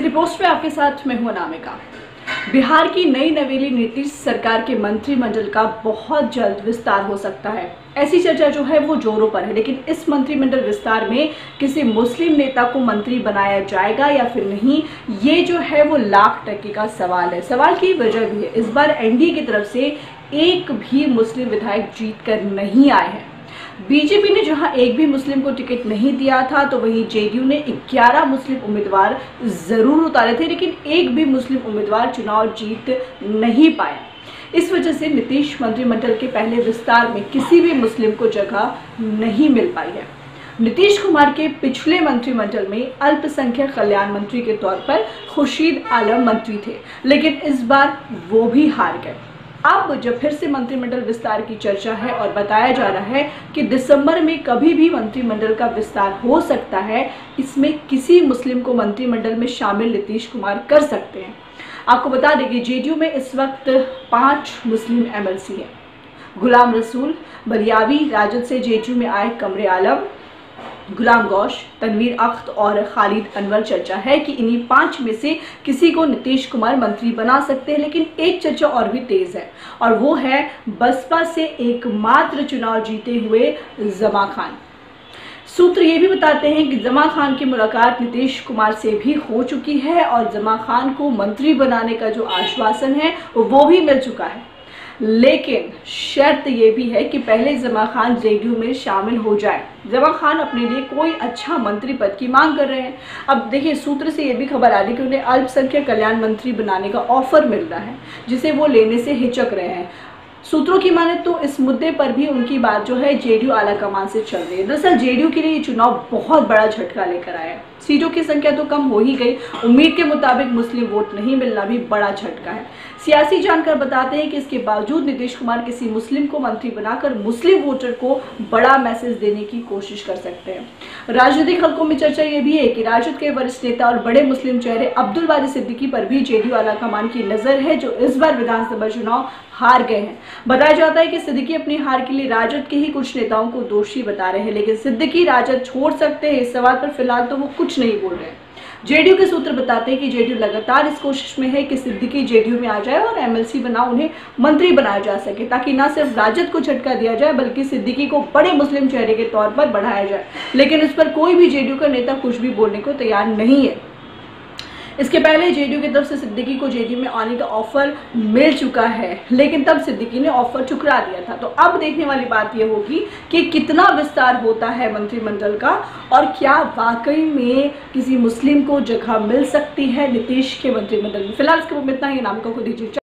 Report में आपके साथ मैं हूँ अनामिका। बिहार की नई नवेली नीतीश सरकार के मंत्रिमंडल का बहुत जल्द विस्तार हो सकता है। ऐसी चर्चा जो है वो जोरों पर है, लेकिन इस मंत्रिमंडल विस्तार में किसी मुस्लिम नेता को मंत्री बनाया जाएगा या फिर नहीं, ये जो है वो लाख टके का सवाल है। सवाल की वजह भी है, इस बार एनडीए की तरफ़ से एक भी मुस्लिम विधायक जीत कर नहीं आए हैं। बीजेपी ने जहाँ एक भी मुस्लिम को टिकट नहीं दिया था तो वहीं जेडीयू ने 11 मुस्लिम उम्मीदवार ज़रूर उतारे थे, लेकिन एक भी मुस्लिम उम्मीदवार चुनाव जीत नहीं पाया। इस वजह से नीतीश मंत्रिमंडल के पहले विस्तार में किसी भी मुस्लिम को जगह नहीं मिल पाई है। नीतीश कुमार के पिछले मंत्रिमंडल में अल्पसंख्यक कल्याण मंत्री के तौर पर खुर्शीद आलम मंत्री थे, लेकिन इस बार वो भी हार गए। अब जब फिर से मंत्रिमंडल विस्तार की चर्चा है और बताया जा रहा है कि दिसंबर में कभी भी मंत्रिमंडल का विस्तार हो सकता है, इसमें किसी मुस्लिम को मंत्रिमंडल में शामिल नीतीश कुमार कर सकते हैं। आपको बता दें कि जेडीयू में इस वक्त पाँच मुस्लिम एमएलसी हैं। गुलाम रसूल बरियावी राजद से जेडीयू में आए कमरे आलम गुलाम गौश, तनवीर अख्त और खालिद अनवर चर्चा है कि इन्हीं पाँच में से किसी को नीतीश कुमार मंत्री बना सकते हैं, लेकिन एक चर्चा और भी तेज है, और वो है बसपा से एकमात्र चुनाव जीते हुए जमा खान। सूत्र ये भी बताते हैं कि जमा खान की मुलाकात नीतीश कुमार से भी हो चुकी है, और जमा खान को मंत्री बनाने का जो आश्वासन है, वो भी मिल चुका है। लेकिन शर्त ये भी है कि पहले जमा खान जेडीयू में शामिल हो जाए। जमा खान अपने लिए कोई अच्छा मंत्री पद की मांग कर रहे हैं। अब देखिए, सूत्र से ये भी खबर आ रही कि उन्हें अल्पसंख्यक कल्याण मंत्री बनाने का ऑफ़र मिल रहा है, जिसे वो लेने से हिचक रहे हैं। सूत्रों की माने तो इस मुद्दे पर भी उनकी बात जो है जेडीयू आला कमान से चल रही है। दरअसल जेडीयू के लिए ये चुनाव बहुत बड़ा झटका लेकर आया है। सीटों की संख्या तो कम हो ही गई। उम्मीद के मुताबिक मुस्लिम वोट नहीं मिलना भी बड़ा झटका है। सियासी जानकार बताते हैं कि इसके बावजूद नीतीश कुमार किसी मुस्लिम को मंत्री बनाकर मुस्लिम वोटर को बड़ा मैसेज देने की कोशिश कर सकते हैं। राजनीतिक हल्कों में चर्चा ये भी है कि राजद के वरिष्ठ नेता और बड़े मुस्लिम चेहरे अब्दुल बारी सिद्दीकी पर भी जेडीयू आला कमान की नज़र है, जो इस बार विधानसभा चुनाव हार गए हैं। बताया जाता है कि सिद्दीकी अपनी हार के लिए राजद के ही कुछ नेताओं को दोषी बता रहे हैं, लेकिन सिद्दीकी राजद छोड़ सकते हैं, इस सवाल पर फ़िलहाल तो वो कुछ नहीं बोल रहे जेडीयू के सूत्र बताते हैं कि जेडीयू लगातार इस कोशिश में है कि सिद्दीकी जेडीयू में आ जाए और एमएलसी बना उन्हें मंत्री बनाया जा सके, ताकि न सिर्फ़ राजद को झटका दिया जाए, बल्कि सिद्दीकी को बड़े मुस्लिम चेहरे के तौर पर बढ़ाया जाए। लेकिन इस पर कोई भी जेडीयू का नेता कुछ भी बोलने को तैयार नहीं है। इसके पहले जेडीयू की तरफ़ से सिद्दीकी को जेडीयू में आने का ऑफ़र मिल चुका है, लेकिन तब सिद्दीकी ने ऑफ़र ठुकरा दिया था। तो अब देखने वाली बात यह होगी कि कितना विस्तार होता है मंत्रिमंडल का और क्या वाकई में किसी मुस्लिम को जगह मिल सकती है नीतीश के मंत्रिमंडल में। फ़िलहाल इसके इतना ही। नाम का को दीजिए